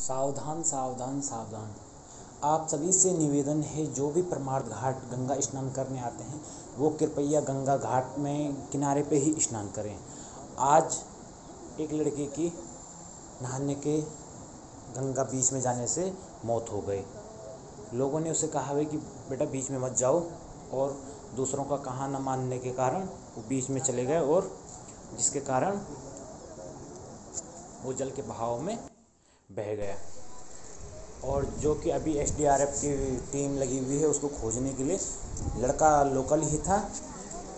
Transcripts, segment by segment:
सावधान सावधान सावधान। आप सभी से निवेदन है, जो भी प्रमाण घाट गंगा स्नान करने आते हैं, वो कृपया गंगा घाट में किनारे पे ही स्नान करें। आज एक लड़के की नहाने के गंगा बीच में जाने से मौत हो गई। लोगों ने उसे कहा है कि, बेटा, बीच में मत जाओ और दूसरों का कहा न मानने के कारण वो बीच में चले गए और जिसके कारण वो जल के बहाव में बह गया। और जो कि अभी एसडीआरएफ की टीम लगी हुई है उसको खोजने के लिए, लड़का लोकल ही था,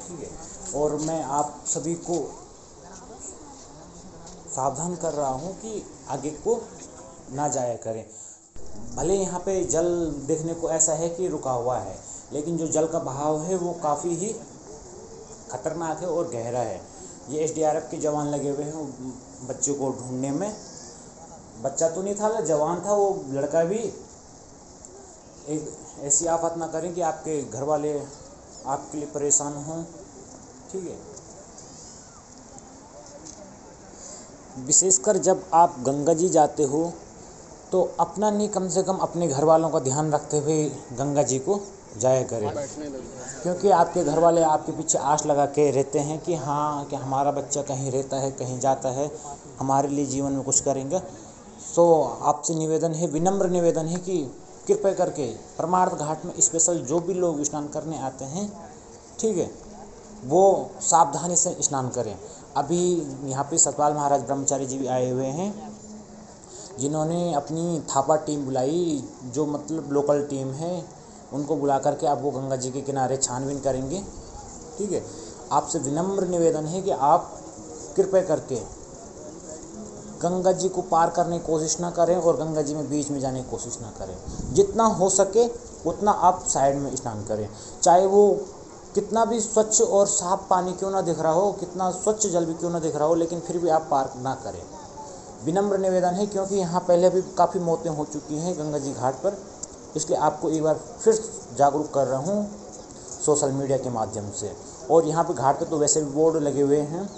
ठीक है। और मैं आप सभी को सावधान कर रहा हूँ कि आगे को ना जाया करें। भले यहाँ पे जल देखने को ऐसा है कि रुका हुआ है, लेकिन जो जल का बहाव है वो काफ़ी ही खतरनाक है और गहरा है। ये एसडीआरएफ के जवान लगे हुए हैं बच्चों को ढूँढने में। बच्चा तो नहीं था जवान था, वो लड़का भी। एक ऐसी आफत ना करें कि आपके घर वाले आपके लिए परेशान हों, ठीक है? विशेषकर जब आप गंगा जी जाते हो तो अपना नहीं, कम से कम अपने घर वालों का ध्यान रखते हुए गंगा जी को जाया करें। क्योंकि आपके घर वाले आपके पीछे आश लगा के रहते हैं कि हाँ कि हमारा बच्चा कहीं रहता है, कहीं जाता है, हमारे लिए जीवन में कुछ करेंगे। सो आपसे निवेदन है, विनम्र निवेदन है कि कृपया करके परमार्थ घाट में स्पेशल जो भी लोग स्नान करने आते हैं, ठीक है, वो सावधानी से स्नान करें। अभी यहाँ पे सतपाल महाराज ब्रह्मचारी जी भी आए हुए हैं, जिन्होंने अपनी थापा टीम बुलाई, जो मतलब लोकल टीम है, उनको बुला करके आप वो गंगा जी के किनारे छानबीन करेंगे, ठीक है। आपसे विनम्र निवेदन है कि आप कृपया करके गंगा जी को पार करने की कोशिश ना करें और गंगा जी में बीच में जाने की कोशिश ना करें। जितना हो सके उतना आप साइड में स्नान करें। चाहे वो कितना भी स्वच्छ और साफ़ पानी क्यों ना दिख रहा हो, कितना स्वच्छ जल भी क्यों ना दिख रहा हो, लेकिन फिर भी आप पार ना करें। विनम्र निवेदन है क्योंकि यहाँ पहले भी काफ़ी मौतें हो चुकी हैं गंगा जी घाट पर, इसलिए आपको एक बार फिर जागरूक कर रहा हूँ सोशल मीडिया के माध्यम से। और यहाँ पे घाट पे तो वैसे भी बोर्ड लगे हुए हैं।